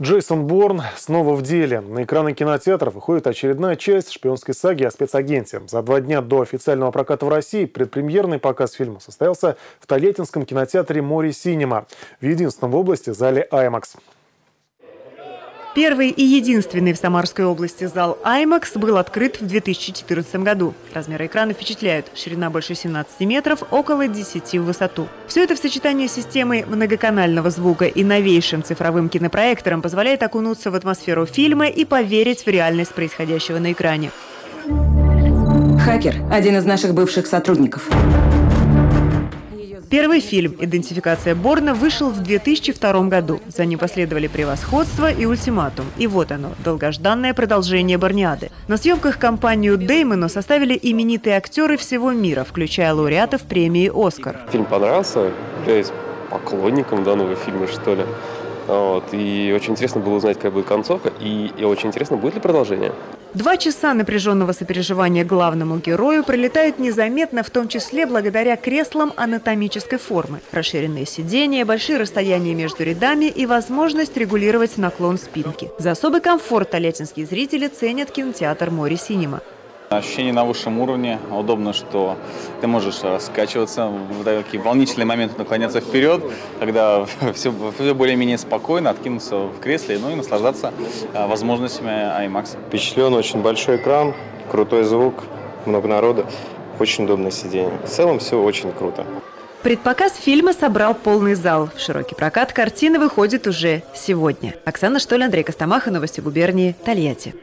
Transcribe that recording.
Джейсон Борн снова в деле. На экраны кинотеатров выходит очередная часть шпионской саги о спецагенте. За два дня до официального проката в России предпремьерный показ фильма состоялся в Толетинском кинотеатре «Море Синема» в единственном в области зале IMAX. Первый и единственный в Самарской области зал IMAX был открыт в 2014 году. Размеры экрана впечатляют. Ширина больше 17 метров, около 10 в высоту. Все это в сочетании с системой многоканального звука и новейшим цифровым кинопроектором позволяет окунуться в атмосферу фильма и поверить в реальность происходящего на экране. Хакер – один из наших бывших сотрудников. Первый фильм «Идентификация Борна» вышел в 2002 году. За ним последовали «Превосходство» и «Ультиматум». И вот оно, долгожданное продолжение «Борниады». На съемках компанию Деймону составили именитые актеры всего мира, включая лауреатов премии «Оскар». Фильм понравился, являюсь поклонником данного фильма, что ли. Вот. И очень интересно было узнать, какая будет концовка, и, и очень интересно, будет ли продолжение. Два часа напряженного сопереживания главному герою пролетают незаметно, в том числе благодаря креслам анатомической формы. Расширенные сидения, большие расстояния между рядами и возможность регулировать наклон спинки. За особый комфорт толетинские зрители ценят кинотеатр «Море Синема». Ощущение на высшем уровне. Удобно, что ты можешь раскачиваться в такие волнительные моменты, наклоняться вперед, когда все, все более-менее спокойно, откинуться в кресле, ну и наслаждаться а, возможностями IMAX. Впечатлен, очень большой экран, крутой звук, много народа, очень удобное сиденье. В целом все очень круто. Предпоказ фильма собрал полный зал. В широкий прокат картины выходит уже сегодня. Оксана Штоль, Андрей Костомаха, Новости губернии, Тольятти.